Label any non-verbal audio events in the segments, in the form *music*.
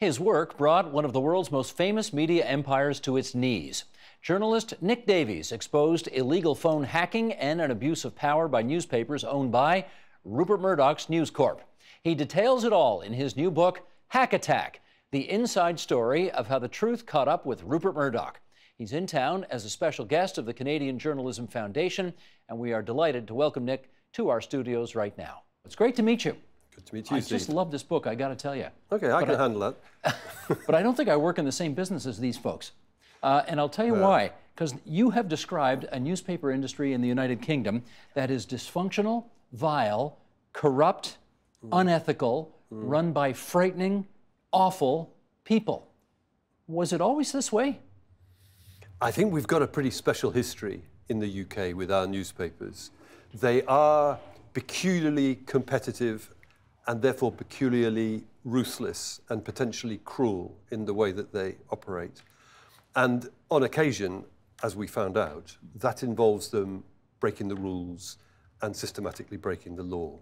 His work brought one of the world's most famous media empires to its knees. Journalist Nick Davies exposed illegal phone hacking and an abuse of power by newspapers owned by Rupert Murdoch's News Corp. He details it all in his new book, Hack Attack The Inside Story of How the Truth Caught Up with Rupert Murdoch. He's in town as a special guest of the Canadian Journalism Foundation, and we are delighted to welcome Nick to our studios right now. It's great to meet you. Good to meet you, I Steve. just love this book, I got to tell you. Okay, I can handle that. *laughs* but I don't think I work in the same business as these folks. Uh, and I'll tell you why. Because you have described a newspaper industry in the United Kingdom that is dysfunctional, vile, corrupt, unethical, run by frightening, awful people. Was it always this way? I think we've got a pretty special history in the UK with our newspapers. They are peculiarly competitive and therefore peculiarly ruthless and potentially cruel in the way that they operate. And on occasion, as we found out, that involves them breaking the rules and systematically breaking the law.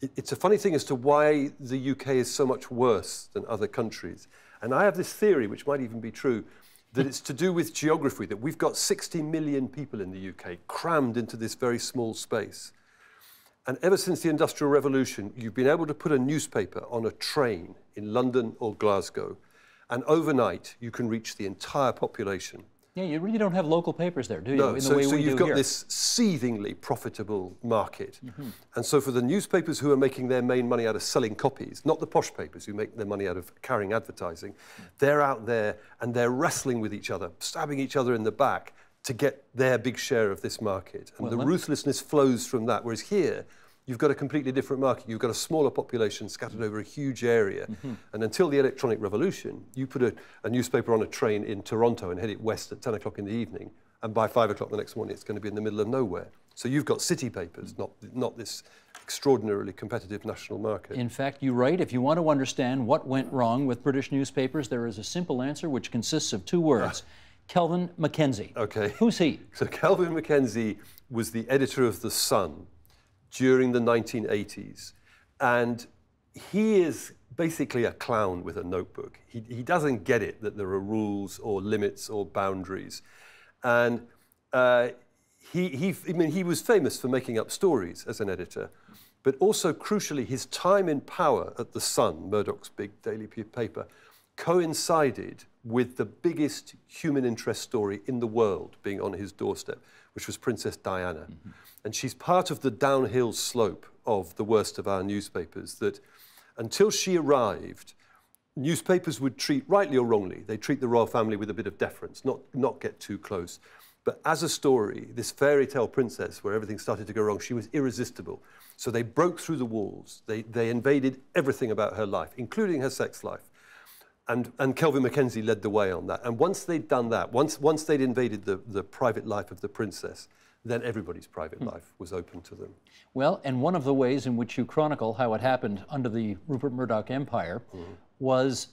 It, it's a funny thing as to why the UK is so much worse than other countries. And I have this theory, which might even be true, that it's to do with geography, that we've got 60 million people in the UK crammed into this very small space. And ever since the Industrial Revolution, you've been able to put a newspaper on a train in London or Glasgow, and overnight you can reach the entire population. Yeah, you really don't have local papers there, do you? No, in the so, way so you've got here. this seethingly profitable market. Mm-hmm. And so for the newspapers who are making their main money out of selling copies, not the posh papers who make their money out of carrying advertising, they're out there and they're wrestling with each other, stabbing each other in the back to get their big share of this market. And Well, the ruthlessness flows from that. Whereas here, you've got a completely different market. You've got a smaller population scattered over a huge area. Mm-hmm. And until the electronic revolution, you put a, a newspaper on a train in Toronto and head it west at 10 o'clock in the evening, and by 5 o'clock the next morning, it's going to be in the middle of nowhere. So you've got city papers, not, not this extraordinarily competitive national market. In fact, you write if you want to understand what went wrong with British newspapers, there is a simple answer which consists of two words *laughs* Kelvin Mackenzie. Okay. Who's he? So Kelvin Mackenzie was the editor of The Sun during the 1980s. And he is basically a clown with a notebook. He, he doesn't get it that there are rules or limits or boundaries. And uh, he, he, I mean, he was famous for making up stories as an editor, but also crucially, his time in power at The Sun, Murdoch's big daily paper, coincided with the biggest human interest story in the world being on his doorstep, which was Princess Diana. Mm-hmm. And she's part of the downhill slope of the worst of our newspapers that until she arrived, newspapers would treat, rightly or wrongly, they treat the royal family with a bit of deference, not, not get too close. But as a story, this fairy tale princess, where everything started to go wrong, she was irresistible. So they broke through the walls. They, they invaded everything about her life, including her sex life. And, and Kelvin Mackenzie led the way on that. And once they'd done that, once, once they'd invaded the, the private life of the princess, then everybody's private hmm. life was open to them. Well, and one of the ways in which you chronicle how it happened under the Rupert Murdoch empire mm-hmm. was,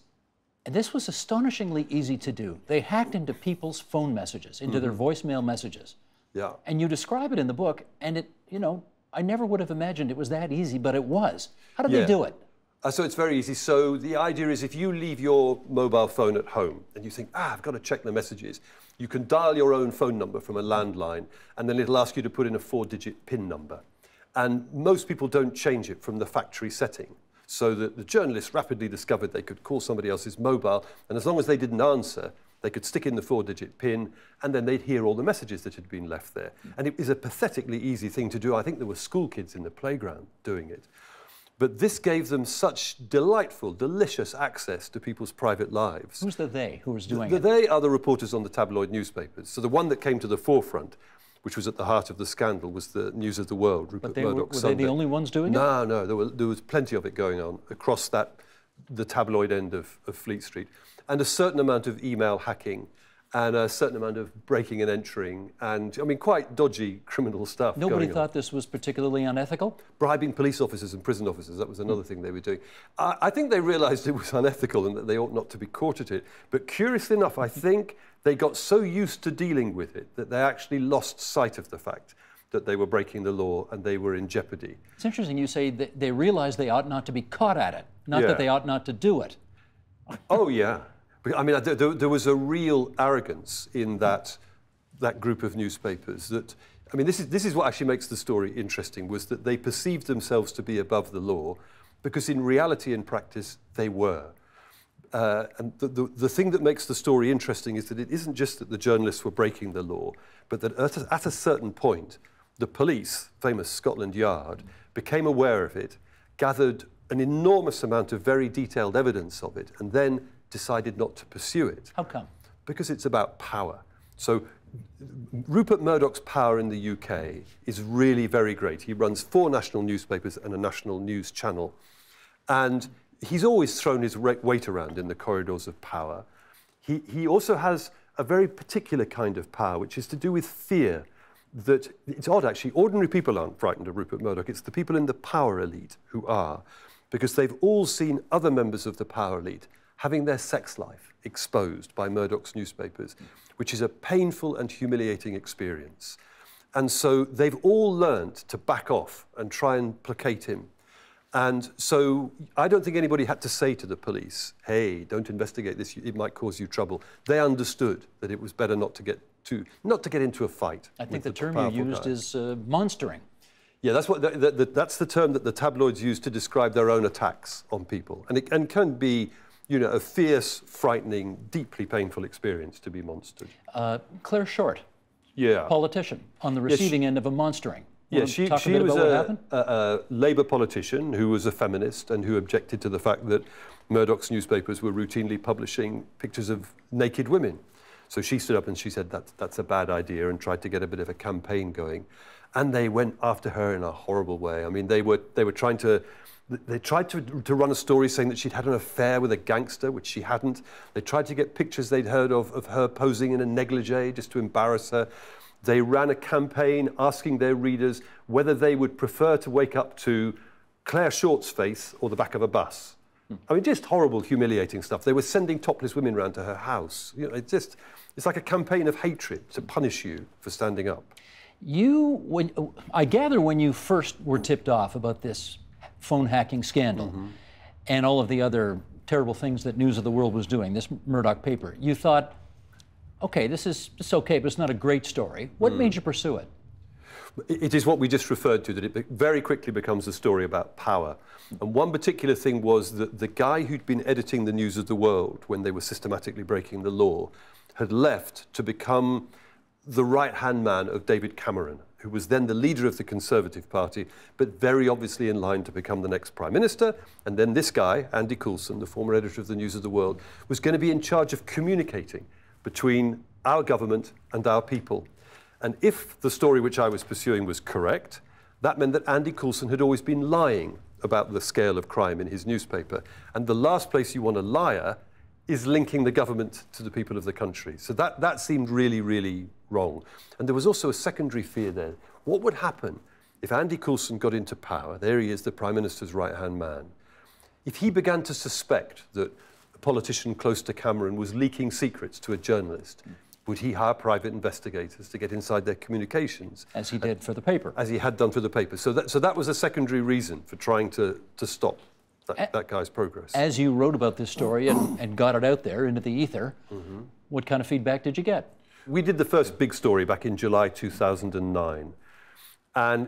and this was astonishingly easy to do. They hacked into people's phone messages, into their mm-hmm. voicemail messages. Yeah. And you describe it in the book, and it, you know, I never would have imagined it was that easy, but it was. How did Yeah. they do it? Uh, so it's very easy. So the idea is if you leave your mobile phone at home and you think, ah, I've got to check the messages, you can dial your own phone number from a landline and then it'll ask you to put in a four digit PIN number. And most people don't change it from the factory setting. So that the journalists rapidly discovered they could call somebody else's mobile and as long as they didn't answer, they could stick in the four digit PIN and then they'd hear all the messages that had been left there. And it is a pathetically easy thing to do. I think there were school kids in the playground doing it. But this gave them such delightful, delicious access to people's private lives. Who's the they who was doing The it? they are the reporters on the tabloid newspapers. So the one that came to the forefront, which was at the heart of the scandal, was the News of the World, Rupert But they were, Murdoch were they Sunday. the only ones doing it? No, no, there, were, there was plenty of it going on across that, the tabloid end of, of Fleet Street, and a certain amount of email hacking, and a certain amount of breaking and entering, and I mean quite dodgy *laughs* criminal stuff. Nobody going on thought this was particularly unethical? bribing police officers and prison officers. That was another thing they were doing. I, I think they realized it was unethical and that they ought not to be caught at it. But curiously enough, I think they got so used to dealing with it that they actually lost sight of the fact that they were breaking the law and they were in jeopardy. It's interesting you say that they realized they ought not to be caught at it, not Yeah. that they ought not to do it. oh, yeah. I mean, there, there, was a real arrogance in that, that group of newspapers that, I mean, this is, this is what actually makes the story interesting, was that they perceived themselves to be above the law, because in reality and practice, they were. Uh, and the, the, the, thing that makes the story interesting is that it isn't just that the journalists were breaking the law, but that at a, at a certain point, the police, famous Scotland Yard, became aware of it, gathered an enormous amount of very detailed evidence of it, and then decided not to pursue it. How come? Because it's about power. So Rupert Murdoch's power in the UK is really very great. He runs four national newspapers and a national news channel. And he's always thrown his weight around in the corridors of power. He, he also has a very particular kind of power, which is to do with fear. That it's odd actually, ordinary people aren't frightened of Rupert Murdoch, it's the people in the power elite who are, because they've all seen other members of the power elite having their sex life exposed by Murdoch's newspapers, which is a painful and humiliating experience. And so they've all learned to back off and try and placate him and so I don't think anybody had to say to the police, hey, don't investigate this, it might cause you trouble. They understood that it was better not to get, to, not to get into a fight. I think the, the term you used guy. is uh, monstering. Yeah, that's, what the, the, that's the term that the tabloids use to describe their own attacks on people. And it and can be you know, a fierce, frightening, deeply painful experience to be monstered. Uh, Clare Short, yeah. politician, on the receiving yes. end of a monstering. Yeah, she, she was a, a, a, Labour politician who was a feminist and who objected to the fact that Murdoch's newspapers were routinely publishing pictures of naked women. So she stood up and she said that that's a bad idea and tried to get a bit of a campaign going. And they went after her in a horrible way. I mean, they were, they were trying to they tried to, to run a story saying that she'd had an affair with a gangster, which she hadn't. They tried to get pictures they'd heard of of her posing in a negligee just to embarrass her. They ran a campaign asking their readers whether they would prefer to wake up to Clare Short's face or the back of a bus. Hmm. I mean, just horrible, humiliating stuff. They were sending topless women round to her house. You know, it's just, it's like a campaign of hatred to punish you for standing up. You, when, I gather when you first were tipped off about this phone hacking scandal mm-hmm. and all of the other terrible things that News of the World was doing, this Murdoch paper, you thought, okay, this is it's okay, but it's not a great story. What mm. made you pursue it? It is what we just referred to, that it very quickly becomes a story about power. And one particular thing was that the guy who'd been editing the News of the World when they were systematically breaking the law had left to become the right hand man of David Cameron, who was then the leader of the Conservative Party, but very obviously in line to become the next Prime Minister. And then this guy, Andy Coulson, the former editor of the News of the World, was going to be in charge of communicating between our government and our people. And if the story which I was pursuing was correct, that meant that Andy Coulson had always been lying about the scale of crime in his newspaper. And the last place you want a liar is linking the government to the people of the country. So that, that seemed really, really wrong. And there was also a secondary fear there. What would happen if Andy Coulson got into power? There he is, the Prime Minister's right hand man. If he began to suspect that a politician close to Cameron was leaking secrets to a journalist, would he hire private investigators to get inside their communications? As he did for the paper. As he had done for the paper. So that, so that was a secondary reason for trying to, to stop that, that guy's progress. As you wrote about this story and, and got it out there into the ether, mm-hmm. what kind of feedback did you get? We did the first big story back in July 2009. And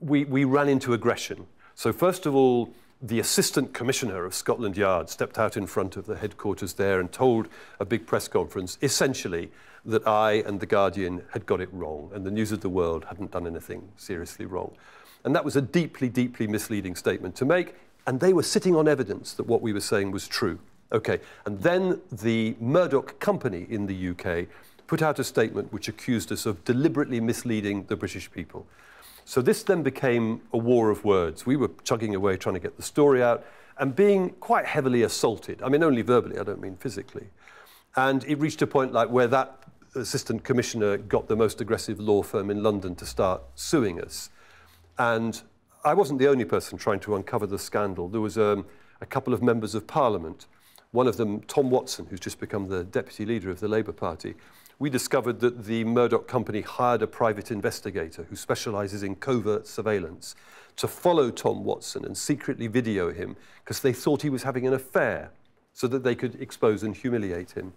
we, we ran into aggression. So, first of all, the Assistant Commissioner of Scotland Yard stepped out in front of the headquarters there and told a big press conference, essentially, that I and The Guardian had got it wrong and the News of the World hadn't done anything seriously wrong. And that was a deeply, deeply misleading statement to make. And they were sitting on evidence that what we were saying was true. Okay. And then the Murdoch company in the UK put out a statement which accused us of deliberately misleading the British people. So this then became a war of words. We were chugging away trying to get the story out and being quite heavily assaulted. I mean, only verbally, I don't mean physically. And it reached a point like where that assistant commissioner got the most aggressive law firm in London to start suing us. And I wasn't the only person trying to uncover the scandal. There was um, a couple of members of parliament, one of them, Tom Watson, who's just become the deputy leader of the Labour Party, we discovered that the Murdoch company hired a private investigator who specializes in covert surveillance to follow Tom Watson and secretly video him because they thought he was having an affair so that they could expose and humiliate him.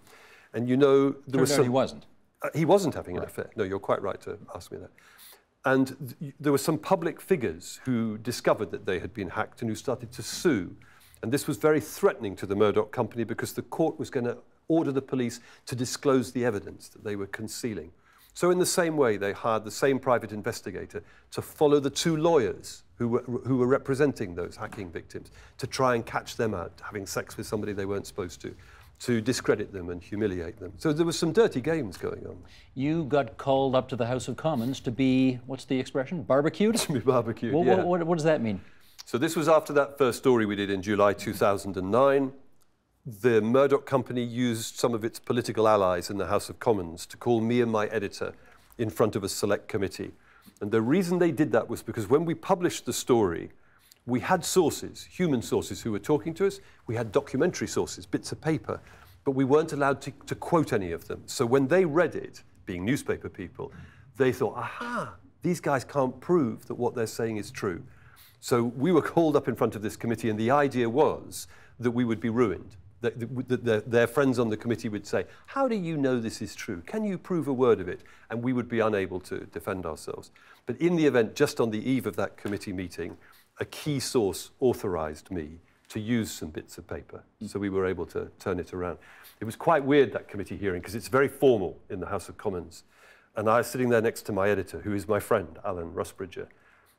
And you know, there was some, he wasn't. Uh, he wasn't having right. an affair. No, you're quite right to ask me that. And th there were some public figures who discovered that they had been hacked and who started to sue. And this was very threatening to the Murdoch company because the court was going to order the police to disclose the evidence that they were concealing. So in the same way, they hired the same private investigator to follow the two lawyers who were, who were representing those hacking victims, to try and catch them out having sex with somebody they weren't supposed to, to discredit them and humiliate them. So there was some dirty games going on. You got called up to the House of Commons to be, what's the expression, barbecued? *laughs* to be barbecued, well, yeah. What, what, what does that mean? So this was after that first story we did in July 2009 the Murdoch company used some of its political allies in the House of Commons to call me and my editor in front of a select committee. And the reason they did that was because when we published the story, we had sources, human sources who were talking to us. We had documentary sources, bits of paper, but we weren't allowed to, to quote any of them. So when they read it, being newspaper people, they thought, aha, these guys can't prove that what they're saying is true. So we were called up in front of this committee, and the idea was that we would be ruined that, that their friends on the committee would say, How do you know this is true? Can you prove a word of it? And we would be unable to defend ourselves. But in the event, just on the eve of that committee meeting, a key source authorized me to use some bits of paper. Mm. So we were able to turn it around. It was quite weird, that committee hearing, because it's very formal in the House of Commons. And I was sitting there next to my editor, who is my friend, Alan Rusbridger.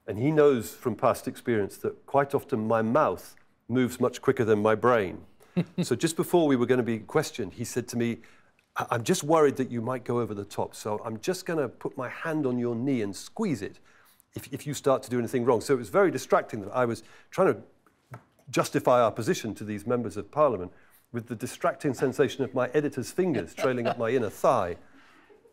And he knows from past experience that quite often my mouth moves much quicker than my brain. *laughs* so just before we were going to be questioned, he said to me, I'm just worried that you might go over the top. So I'm just going to put my hand on your knee and squeeze it if, if you start to do anything wrong. So it was very distracting that I was trying to justify our position to these members of parliament with the distracting sensation of my editor's fingers trailing up my inner thigh.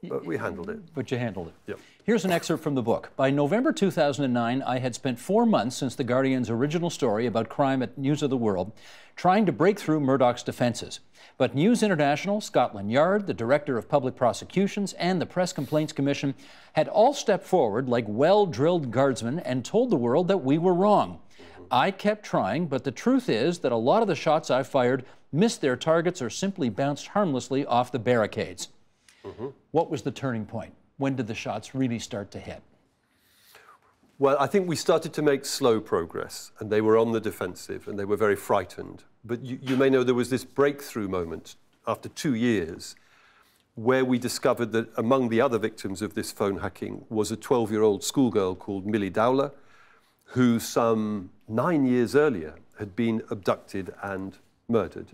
But we handled it. But you handled it. Yep. Here's an excerpt from the book. By November 2009, I had spent four months since The Guardian's original story about crime at News of the World trying to break through Murdoch's defenses. But News International, Scotland Yard, the Director of Public Prosecutions, and the Press Complaints Commission had all stepped forward like well drilled guardsmen and told the world that we were wrong. I kept trying, but the truth is that a lot of the shots I fired missed their targets or simply bounced harmlessly off the barricades. Mm-hmm. What was the turning point? When did the shots really start to hit? Well, I think we started to make slow progress, and they were on the defensive, and they were very frightened. But you, you may know there was this breakthrough moment after two years where we discovered that among the other victims of this phone hacking was a 12 year old schoolgirl called Milly Dowler, who some nine years earlier had been abducted and murdered.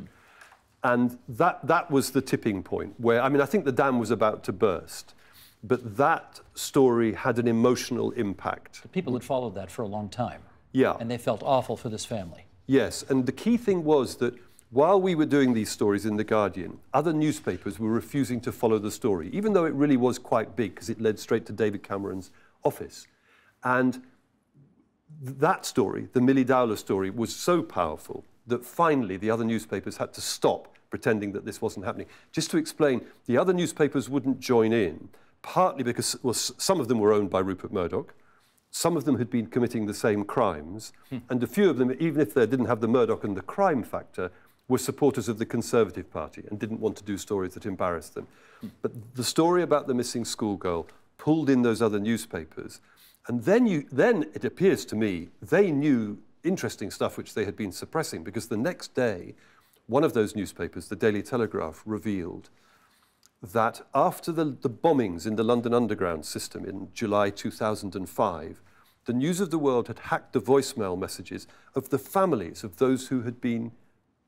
And that, that was the tipping point where, I mean, I think the dam was about to burst, but that story had an emotional impact. The people had followed that for a long time. Yeah. And they felt awful for this family. Yes, and the key thing was that while we were doing these stories in The Guardian, other newspapers were refusing to follow the story, even though it really was quite big because it led straight to David Cameron's office. And that story, the Milly Dowler story, was so powerful that finally the other newspapers had to stop pretending that this wasn't happening. Just to explain, the other newspapers wouldn't join in, partly because well, some of them were owned by Rupert Murdoch, some of them had been committing the same crimes, hmm. and a few of them, even if they didn't have the Murdoch and the crime factor, were supporters of the Conservative Party and didn't want to do stories that embarrassed them. Hmm. But the story about the missing schoolgirl pulled in those other newspapers, and then, you, then it appears to me they knew interesting stuff which they had been suppressing because the next day, one of those newspapers, the Daily Telegraph, revealed that after the, the bombings in the London Underground system in July 2005, the News of the World had hacked the voicemail messages of the families of those who had been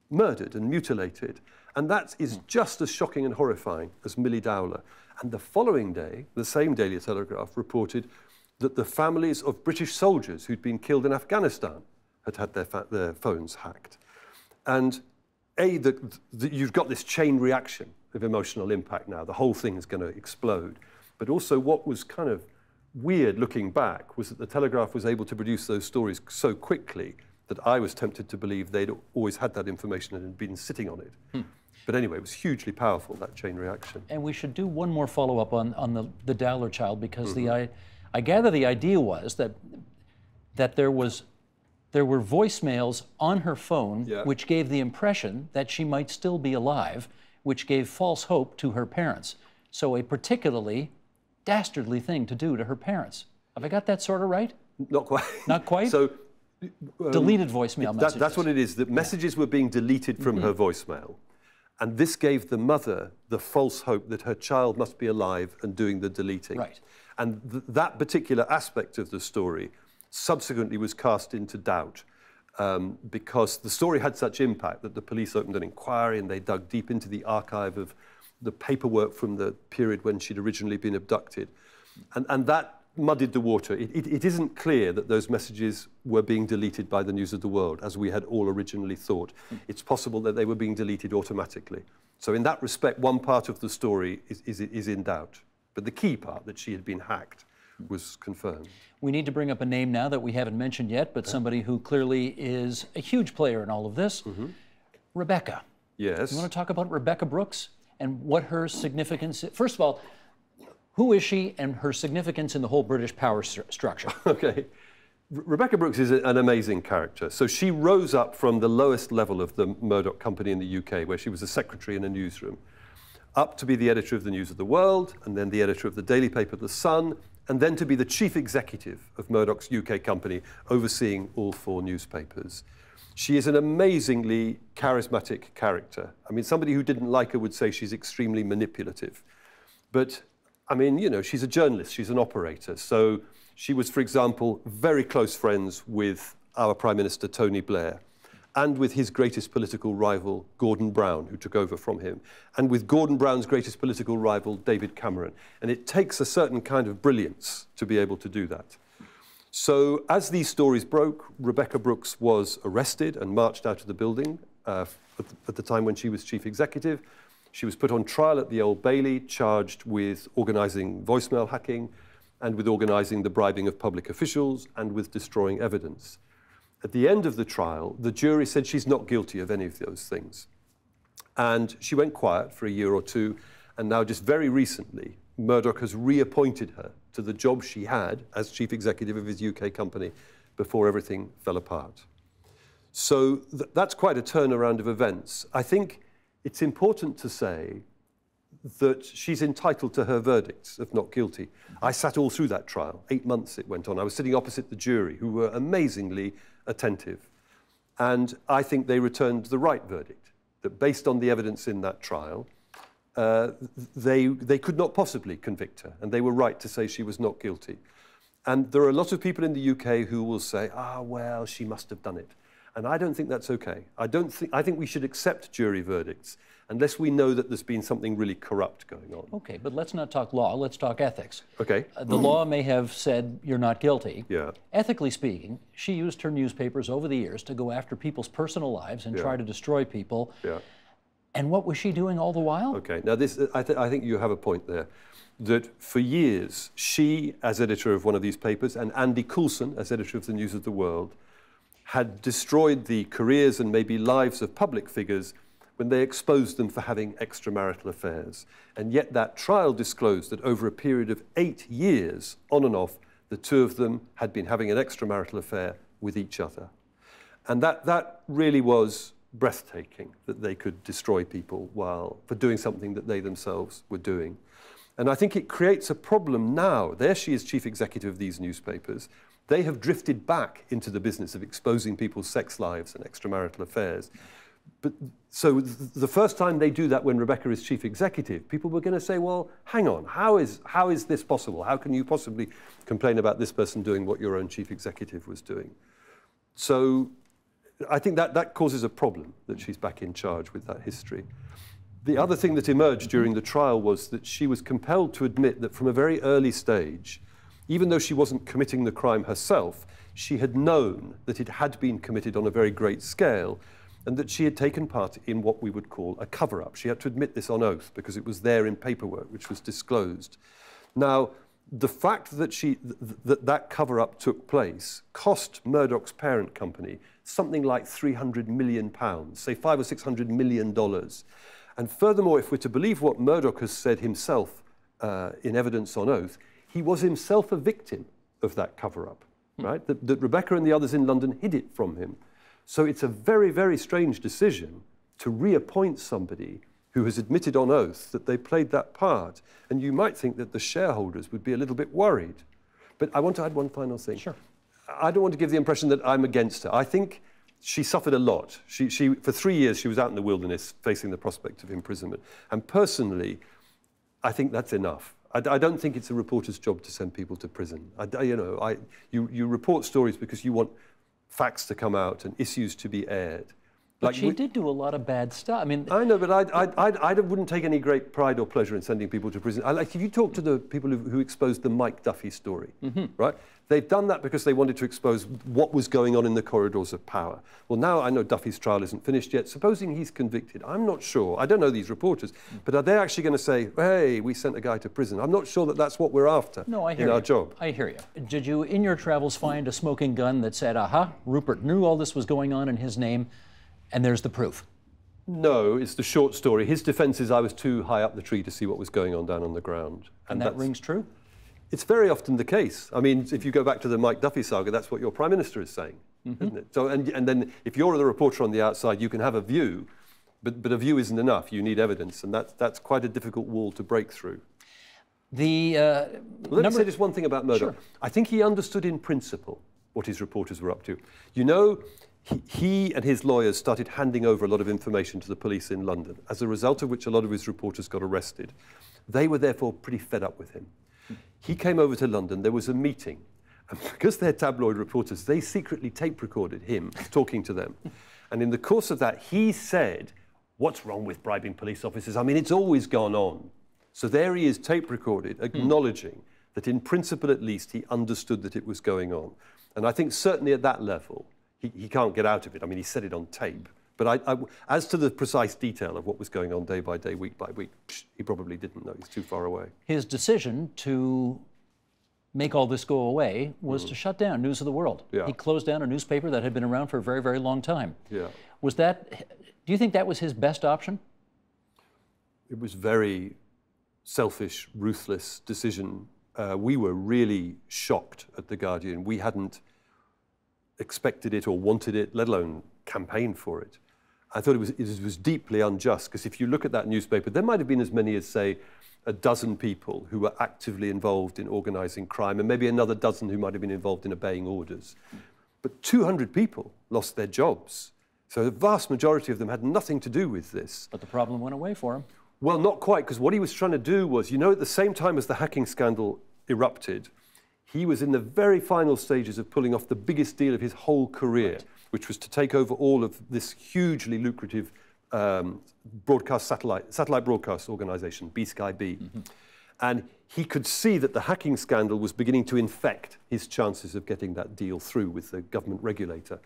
murdered and mutilated. And that is just as shocking and horrifying as Milly Dowler. And the following day, the same Daily Telegraph reported that the families of British soldiers who'd been killed in Afghanistan had had their, their phones hacked. And A, the, the, you've got this chain reaction of emotional impact now. The whole thing is going to explode. But also, what was kind of weird looking back was that the Telegraph was able to produce those stories so quickly that I was tempted to believe they'd always had that information and had been sitting on it. Hmm. But anyway, it was hugely powerful, that chain reaction. And we should do one more follow up on, on the, the Dowler child because mm-hmm. the, I, I gather the idea was that, that there was there were voicemails on her phone Yeah. which gave the impression that she might still be alive, which gave false hope to her parents. So, a particularly dastardly thing to do to her parents. Have I got that sort of right? Not quite. *laughs* Not quite? So um, Deleted voicemail that, messages. that's what it is. That messages were being deleted from her mm-hmm. voicemail. And this gave the mother the false hope that her child must be alive and doing the deleting. Right. And th- that particular aspect of the story subsequently was cast into doubt um, because the story had such impact that the police opened an inquiry and they dug deep into the archive of the paperwork from the period when she'd originally been abducted. And, and that muddied the water. It, it, it isn't clear that those messages were being deleted by the News of the World, as we had all originally thought. It's possible that they were being deleted automatically. So, in that respect, one part of the story is, is, is in doubt. But the key part, that she had been hacked, was confirmed. We need to bring up a name now that we haven't mentioned yet, but somebody who clearly is a huge player in all of this mm-hmm. Rebekah. Yes. You want to talk about Rebekah Brooks and what her significance is? First of all, who is she and her significance in the whole British power stru- structure? *laughs* Okay. Rebekah Brooks is an amazing character. So she rose up from the lowest level of the Murdoch company in the UK, where she was a secretary in a newsroom, up to be the editor of the News of the World, and then the editor of the daily paper The Sun, and then to be the chief executive of Murdoch's UK company, overseeing all four newspapers. She is an amazingly charismatic character. I mean, somebody who didn't like her would say she's extremely manipulative. But I mean, you know, she's a journalist, she's an operator. So she was, for example, very close friends with our Prime Minister Tony Blair and with his greatest political rival, Gordon Brown, who took over from him, and with Gordon Brown's greatest political rival, David Cameron. And it takes a certain kind of brilliance to be able to do that. So, as these stories broke, Rebekah Brooks was arrested and marched out of the building uh, at, the, at the time when she was chief executive. She was put on trial at the Old Bailey, charged with organising voicemail hacking and with organising the bribing of public officials and with destroying evidence. At the end of the trial, the jury said she's not guilty of any of those things. And she went quiet for a year or two, and now, just very recently, Murdoch has reappointed her to the job she had as chief executive of his UK company before everything fell apart. So th- that's quite a turnaround of events. I think it's important to say that she's entitled to her verdicts of not guilty. I sat all through that trial, eight months it went on. I was sitting opposite the jury, who were amazingly attentive. And I think they returned the right verdict, that based on the evidence in that trial, uh, they, they could not possibly convict her, and they were right to say she was not guilty. And there are a lot of people in the UK who will say, ah, well, she must have done it. And I don't think that's okay. I, don't think, I think we should accept jury verdicts unless we know that there's been something really corrupt going on. Okay, but let's not talk law, let's talk ethics. Okay? Uh, the law may have said you're not guilty. Yeah. Ethically speaking, she used her newspapers over the years to go after people's personal lives and try to destroy people. Yeah. And what was she doing all the while? Okay, now this, I, th- I think you have a point there. That for years, she, as editor of one of these papers, and Andy Coulson, as editor of the News of the World, had destroyed the careers and maybe lives of public figures when they exposed them for having extramarital affairs. And yet that trial disclosed that over a period of eight years, on and off, the two of them had been having an extramarital affair with each other. And that, that really was breathtaking that they could destroy people while for doing something that they themselves were doing. And I think it creates a problem now. There she is, chief executive of these newspapers. They have drifted back into the business of exposing people's sex lives and extramarital affairs. But so the first time they do that when Rebekah is chief executive, people were going to say, well, hang on, how is, how is this possible? How can you possibly complain about this person doing what your own chief executive was doing? So I think that, that causes a problem that she's back in charge with that history. The other thing that emerged during the trial was that she was compelled to admit that from a very early stage, even though she wasn't committing the crime herself, she had known that it had been committed on a very great scale and that she had taken part in what we would call a cover up. She had to admit this on oath because it was there in paperwork, which was disclosed. Now, the fact that she, th- that, that cover up took place cost Murdoch's parent company something like 300 million pounds, say five or 600 million dollars. And furthermore, if we're to believe what Murdoch has said himself uh, in evidence on oath, he was himself a victim of that cover up. Hmm. right? That, that Rebekah and the others in London hid it from him. So it's a very, very strange decision to reappoint somebody who has admitted on oath that they played that part. And you might think that the shareholders would be a little bit worried. But I want to add one final thing. Sure. I don't want to give the impression that I'm against her. I think she suffered a lot. She, she, for three years, she was out in the wilderness facing the prospect of imprisonment. And personally, I think that's enough. I, I don't think it's a reporter's job to send people to prison. I, you know, I, you, you report stories because you want facts to come out and issues to be aired. But like she we, did do a lot of bad stuff. I mean, I know, but I, I, I, I wouldn't take any great pride or pleasure in sending people to prison. I, like if you talk to the people who, who exposed the Mike Duffy story, mm-hmm. right? They've done that because they wanted to expose what was going on in the corridors of power. Well, now I know Duffy's trial isn't finished yet. Supposing he's convicted, I'm not sure. I don't know these reporters, but are they actually going to say, "Hey, we sent a guy to prison"? I'm not sure that that's what we're after. No, I hear in you. our job. I hear you. Did you, in your travels, find a smoking gun that said, "Aha, Rupert knew all this was going on in his name"? And there's the proof. No, it's the short story. His defense is I was too high up the tree to see what was going on down on the ground. And, and that rings true? It's very often the case. I mean, if you go back to the Mike Duffy saga, that's what your prime minister is saying, mm-hmm. isn't it? So, and, and then if you're the reporter on the outside, you can have a view, but, but a view isn't enough. You need evidence, and that's, that's quite a difficult wall to break through. The, uh, well, let me say just one thing about Murdoch. Sure. I think he understood in principle what his reporters were up to. You know, he, he, and his lawyers started handing over a lot of information to the police in London, as a result of which a lot of his reporters got arrested. They were therefore pretty fed up with him. He came over to London, there was a meeting, and *laughs* because they're tabloid reporters, they secretly tape recorded him talking to them. And in the course of that, he said, What's wrong with bribing police officers? I mean, it's always gone on. So there he is, tape recorded, hmm. acknowledging mm. that in principle at least he understood that it was going on. And I think certainly at that level, he, he can't get out of it. I mean, he said it on tape. But I, I, as to the precise detail of what was going on day by day, week by week, he probably didn't know. He's too far away. His decision to make all this go away was mm. to shut down News of the World. Yeah. He closed down a newspaper that had been around for a very, very long time. Yeah. Was that, do you think that was his best option? It was very selfish, ruthless decision. Uh, we were really shocked at The Guardian. We hadn't expected it or wanted it, let alone campaigned for it. I thought it was, it was deeply unjust because if you look at that newspaper, there might have been as many as, say, a dozen people who were actively involved in organizing crime, and maybe another dozen who might have been involved in obeying orders. But 200 people lost their jobs. So the vast majority of them had nothing to do with this. But the problem went away for him. Well, not quite, because what he was trying to do was, you know, at the same time as the hacking scandal erupted, he was in the very final stages of pulling off the biggest deal of his whole career, right. which was to take over all of this hugely lucrative um, broadcast satellite, satellite broadcast organization, BSkyB. Mm-hmm. And he could see that the hacking scandal was beginning to infect his chances of getting that deal through with the government regulator.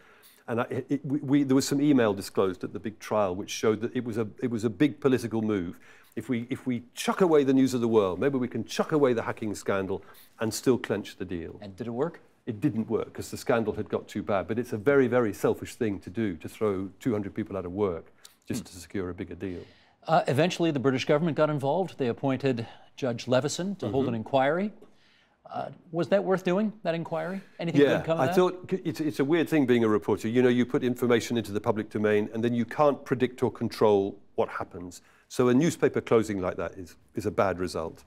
And I, it, we, there was some email disclosed at the big trial which showed that it was a, it was a big political move if we, if we chuck away the news of the world, maybe we can chuck away the hacking scandal and still clench the deal. And did it work? It didn't work because the scandal had got too bad. But it's a very, very selfish thing to do to throw 200 people out of work just mm. to secure a bigger deal. Uh, eventually, the British government got involved. They appointed Judge Leveson to mm-hmm. hold an inquiry. Uh, was that worth doing, that inquiry? Anything yeah, good come of I thought it's, it's a weird thing being a reporter. You know, you put information into the public domain and then you can't predict or control what happens. So a newspaper closing like that is, is a bad result.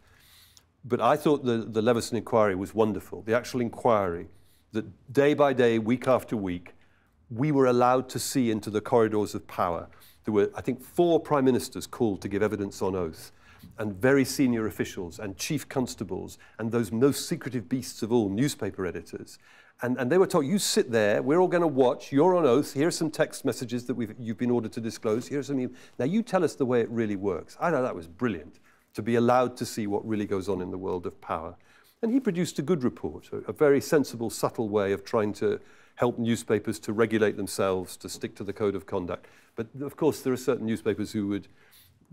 But I thought the, the Leveson inquiry was wonderful. The actual inquiry that day by day, week after week, we were allowed to see into the corridors of power. There were, I think, four prime ministers called to give evidence on oath, and very senior officials, and chief constables, and those most secretive beasts of all, newspaper editors. And, and they were told, you sit there, we're all going to watch, you're on oath, here are some text messages that we've, you've been ordered to disclose, here's some. Now you tell us the way it really works. I know that was brilliant, to be allowed to see what really goes on in the world of power. And he produced a good report, a, a very sensible, subtle way of trying to help newspapers to regulate themselves, to stick to the code of conduct. But of course, there are certain newspapers who would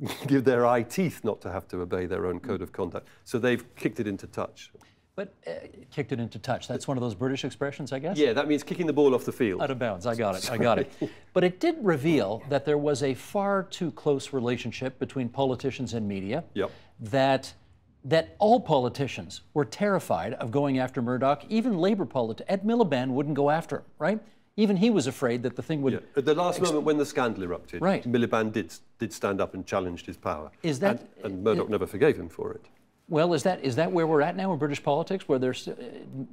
*laughs* give their eye teeth not to have to obey their own code of conduct. So they've kicked it into touch. But uh, kicked it into touch. That's one of those British expressions, I guess? Yeah, that means kicking the ball off the field. Out of bounds. I got it. I got it. *laughs* But it did reveal that there was a far too close relationship between politicians and media. Yep. That that all politicians were terrified of going after Murdoch. Even Labour politicians, Ed Miliband wouldn't go after him, right? Even he was afraid that the thing would. Yeah. At the last moment when the scandal erupted, right. Miliband did, did stand up and challenged his power. Is that, and, and Murdoch never forgave him for it. Well, is that is that where we're at now in British politics, where there's uh,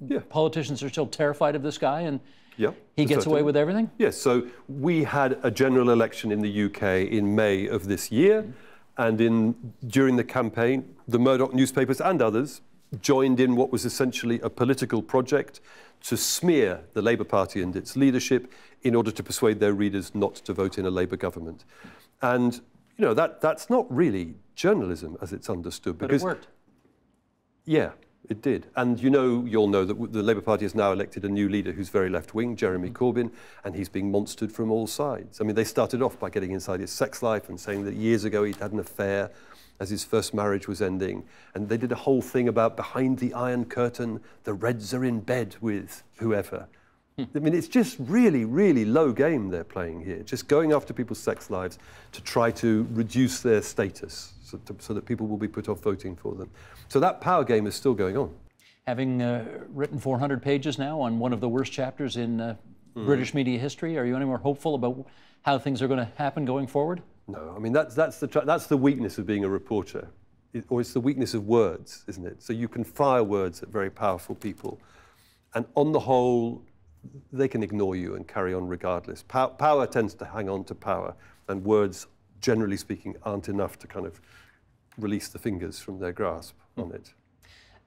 yeah. politicians are still terrified of this guy and yeah, he gets away with everything? Yes. So we had a general election in the UK in May of this year, mm-hmm. and in during the campaign, the Murdoch newspapers and others joined in what was essentially a political project to smear the Labour Party and its leadership in order to persuade their readers not to vote in a Labour government. And you know that that's not really journalism as it's understood because but it worked. Yeah, it did. And you know, you'll know that the Labour Party has now elected a new leader who's very left wing, Jeremy mm. Corbyn, and he's being monstered from all sides. I mean, they started off by getting inside his sex life and saying that years ago he'd had an affair as his first marriage was ending. And they did a whole thing about behind the Iron Curtain, the Reds are in bed with whoever. Hmm. I mean, it's just really, really low game they're playing here, just going after people's sex lives to try to reduce their status so, to, so that people will be put off voting for them. So that power game is still going on. Having uh, written 400 pages now on one of the worst chapters in uh, mm. British media history, are you any more hopeful about how things are going to happen going forward? No, I mean, that's, that's, the, that's the weakness of being a reporter, it, or it's the weakness of words, isn't it? So you can fire words at very powerful people, and on the whole, they can ignore you and carry on regardless. Pow power tends to hang on to power, and words, generally speaking, aren't enough to kind of release the fingers from their grasp mm. on it.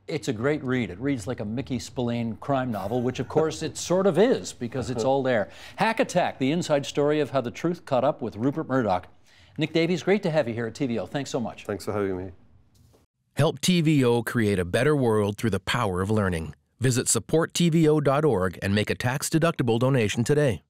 It's a great read. It reads like a Mickey Spillane crime novel, which of course it sort of is because it's all there. Hack Attack, the inside story of how the truth caught up with Rupert Murdoch. Nick Davies, great to have you here at TVO. Thanks so much. Thanks for having me. Help TVO create a better world through the power of learning. Visit supporttvo.org and make a tax-deductible donation today.